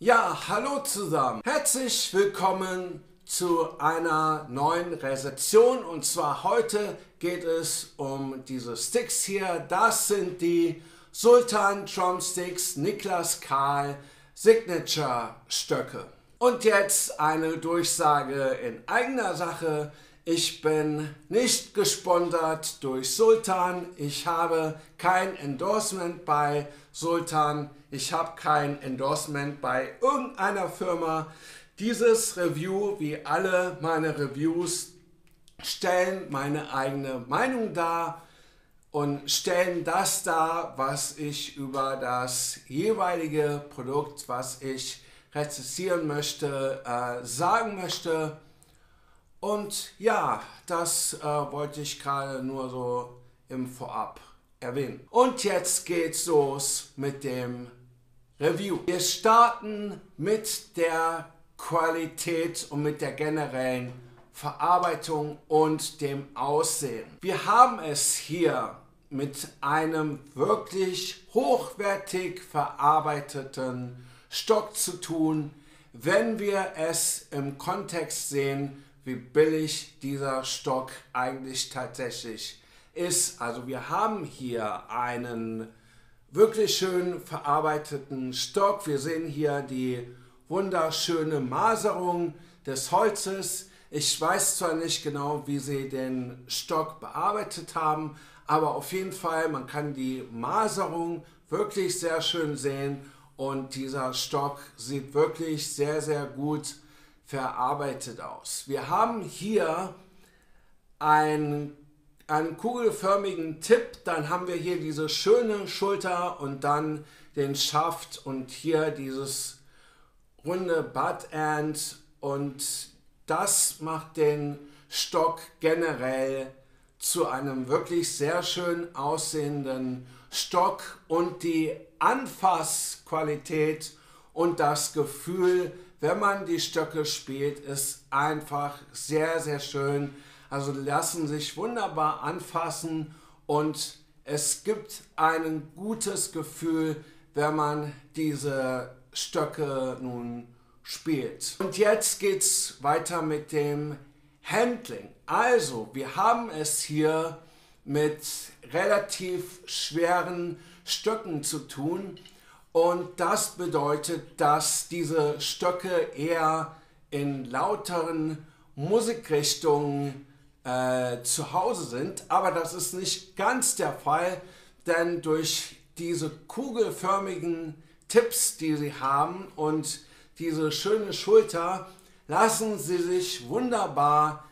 Ja, hallo zusammen. Herzlich willkommen zu einer neuen Rezension und zwar heute geht es um diese Sticks hier. Das sind die Sultan Drumsticks Niklas Karl Signature Stöcke. Und jetzt eine Durchsage in eigener Sache. Ich bin nicht gesponsert durch Sultan. Ich habe kein Endorsement bei Sultan. Ich habe kein Endorsement bei irgendeiner Firma. Dieses Review, wie alle meine Reviews, stellen meine eigene Meinung dar und stellen das dar, was ich über das jeweilige Produkt, was ich rezessieren möchte, äh, sagen möchte. Und ja, das äh, wollte ich gerade nur so im Vorab erwähnen. Und jetzt geht's los mit dem Review. Wir starten mit der Qualität und mit der generellen Verarbeitung und dem Aussehen. Wir haben es hier mit einem wirklich hochwertig verarbeiteten Stock zu tun, wenn wir es im Kontext sehen wie billig dieser Stock eigentlich tatsächlich ist. Also wir haben hier einen wirklich schön verarbeiteten Stock. Wir sehen hier die wunderschöne Maserung des Holzes. Ich weiß zwar nicht genau, wie sie den Stock bearbeitet haben, aber auf jeden Fall, man kann die Maserung wirklich sehr schön sehen und dieser Stock sieht wirklich sehr, sehr gut aus verarbeitet aus. Wir haben hier einen, einen kugelförmigen Tipp, dann haben wir hier diese schöne Schulter und dann den Schaft und hier dieses runde Butt End und das macht den Stock generell zu einem wirklich sehr schön aussehenden Stock und die Anfassqualität und das Gefühl, wenn man die Stöcke spielt, ist einfach sehr, sehr schön. Also lassen sich wunderbar anfassen und es gibt ein gutes Gefühl, wenn man diese Stöcke nun spielt. Und jetzt geht es weiter mit dem Handling. Also, wir haben es hier mit relativ schweren Stöcken zu tun und das bedeutet, dass diese Stöcke eher in lauteren Musikrichtungen äh, zu Hause sind. Aber das ist nicht ganz der Fall, denn durch diese kugelförmigen Tipps, die sie haben und diese schöne Schulter, lassen sie sich wunderbar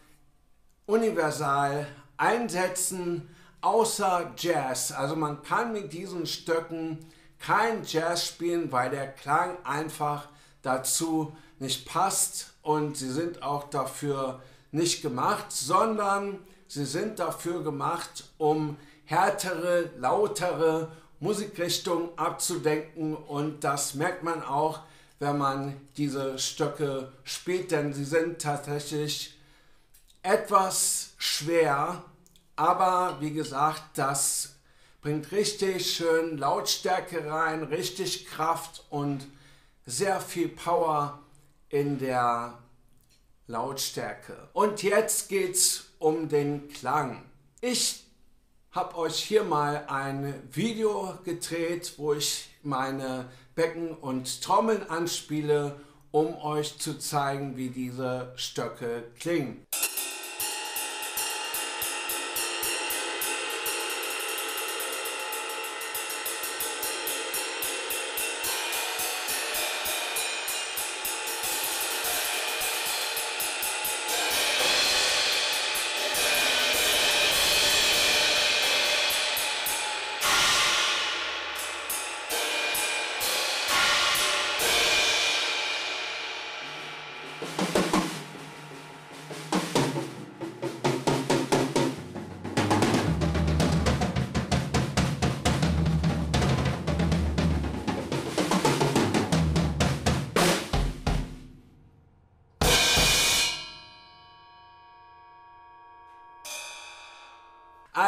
universal einsetzen, außer Jazz. Also man kann mit diesen Stöcken kein Jazz spielen, weil der Klang einfach dazu nicht passt und sie sind auch dafür nicht gemacht, sondern sie sind dafür gemacht, um härtere, lautere Musikrichtungen abzudenken und das merkt man auch, wenn man diese Stöcke spielt, denn sie sind tatsächlich etwas schwer, aber wie gesagt, das bringt richtig schön Lautstärke rein, richtig Kraft und sehr viel Power in der Lautstärke. Und jetzt geht's um den Klang. Ich habe euch hier mal ein Video gedreht, wo ich meine Becken und Trommeln anspiele, um euch zu zeigen, wie diese Stöcke klingen.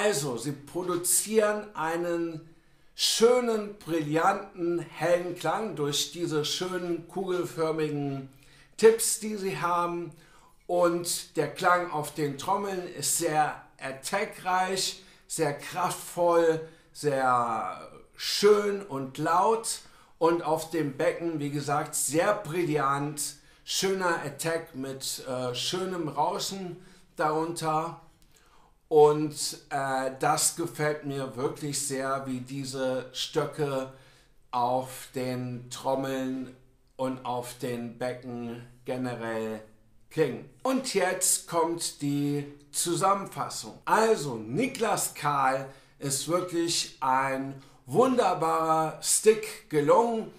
Also, sie produzieren einen schönen, brillanten, hellen Klang durch diese schönen kugelförmigen Tipps, die sie haben. Und der Klang auf den Trommeln ist sehr attackreich, sehr kraftvoll, sehr schön und laut. Und auf dem Becken, wie gesagt, sehr brillant, schöner Attack mit äh, schönem Rauschen darunter. Und äh, das gefällt mir wirklich sehr, wie diese Stöcke auf den Trommeln und auf den Becken generell klingen. Und jetzt kommt die Zusammenfassung. Also, Niklas Kahl ist wirklich ein wunderbarer Stick gelungen,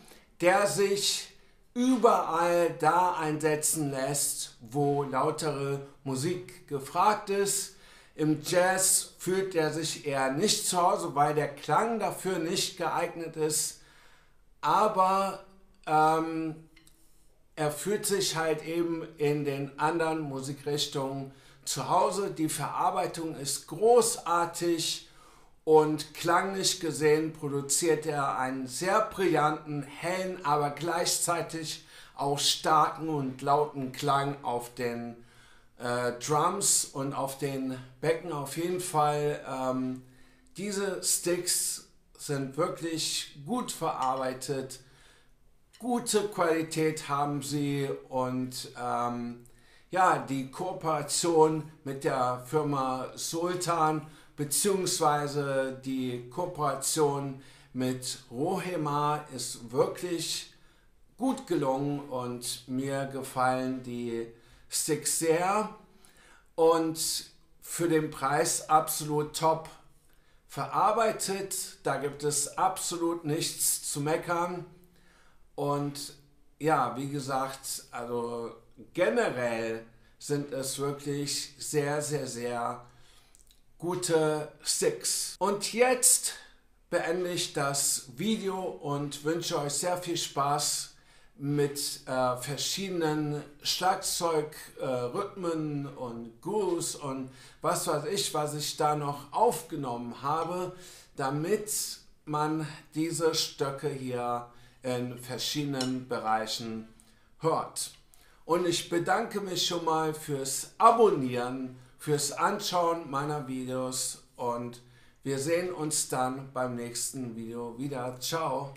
der sich überall da einsetzen lässt, wo lautere Musik gefragt ist. Im Jazz fühlt er sich eher nicht zu Hause, weil der Klang dafür nicht geeignet ist. Aber ähm, er fühlt sich halt eben in den anderen Musikrichtungen zu Hause. Die Verarbeitung ist großartig und klanglich gesehen produziert er einen sehr brillanten, hellen, aber gleichzeitig auch starken und lauten Klang auf den äh, Drums und auf den Becken. Auf jeden Fall, ähm, diese Sticks sind wirklich gut verarbeitet, gute Qualität haben sie und ähm, ja, die Kooperation mit der Firma Sultan beziehungsweise die Kooperation mit Rohema ist wirklich gut gelungen und mir gefallen die Sehr und für den Preis absolut top verarbeitet. Da gibt es absolut nichts zu meckern. Und ja, wie gesagt, also generell sind es wirklich sehr, sehr, sehr gute Sticks. Und jetzt beende ich das Video und wünsche euch sehr viel Spaß mit äh, verschiedenen Schlagzeugrhythmen äh, und Grooves und was weiß ich, was ich da noch aufgenommen habe, damit man diese Stöcke hier in verschiedenen Bereichen hört. Und ich bedanke mich schon mal fürs Abonnieren fürs Anschauen meiner Videos und wir sehen uns dann beim nächsten Video wieder. Ciao!